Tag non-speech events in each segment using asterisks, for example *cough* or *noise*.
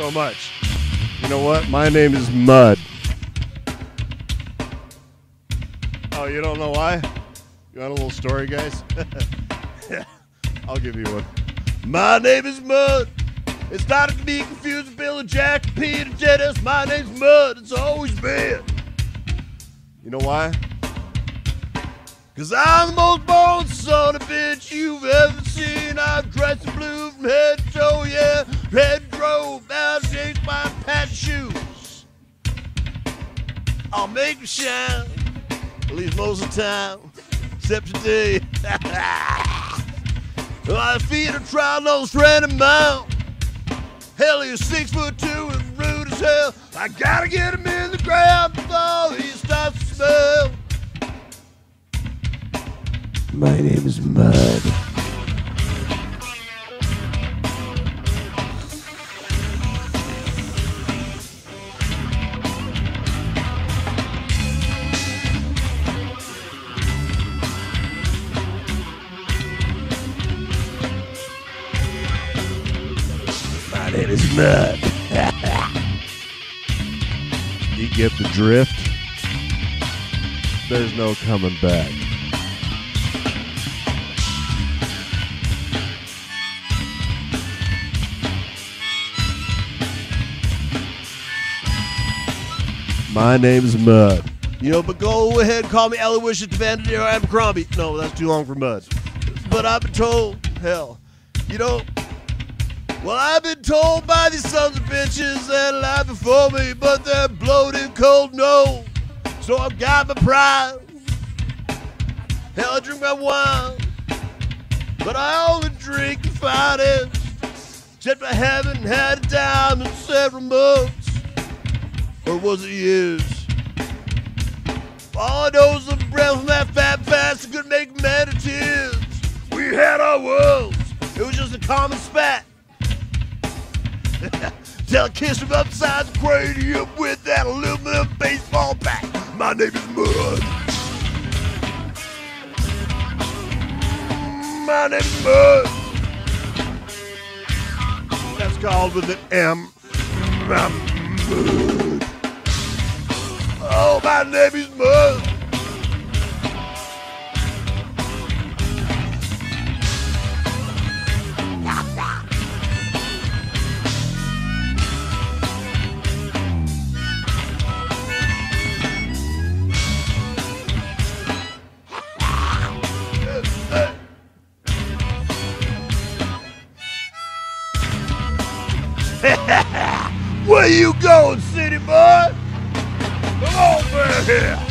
so much. You know what? My name is Mud. Oh, you don't know why? You want a little story, guys? *laughs* yeah, I'll give you one. My name is Mud. It's not to be confused with Bill and Jack, Peter Dennis. My name's Mud. It's always been. You know why? Cause I'm the most born son of a bitch you've ever seen. I'm dressed in blue from head to toe, yeah. Red make them shine, at least most of the time, except today. My feet are trying on stranded. Hell, he's six foot two and rude as hell. I gotta get him in the ground before he starts to smell. My name is Mud. My name is Mud. You get the drift. There's no coming back. My name's Mud. You know, but go ahead call me Aloysius Vanderdale Abercrombie. No, that's too long for Mud. But I've been told, hell, you know, well, I've been told by these sons of bitches that lie before me, but they're bloated, cold, no. So I've got my pride. Hell, I drink my wine, but I only drink the finest. Except I haven't had a dime in several months, or was it years? All I know is the breath from that fat bastard could make men tears. We had our worlds. It was just a common spat. Till I kissed him upside the cranium with that aluminum baseball bat. My name is Mud. My name is Mud. That's called with an M. I'm Mud. Oh, my name is Mud. *laughs* Where you going, city boy? Come over here.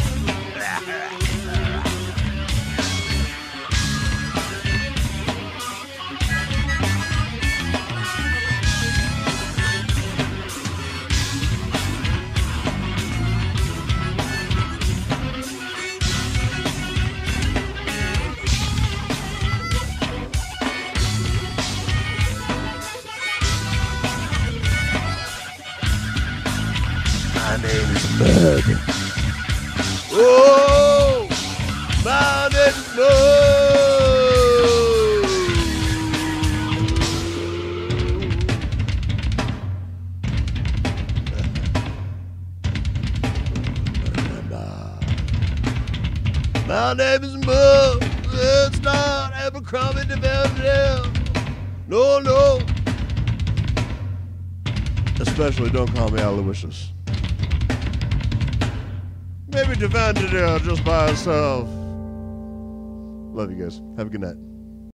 Is Mud. Oh, name is Mud. My name is Mud. It's not Abercrombie Deville. No, no. Especially don't call me Aloysius. Maybe Devanderdale uh, just by herself. Love you guys. Have a good night.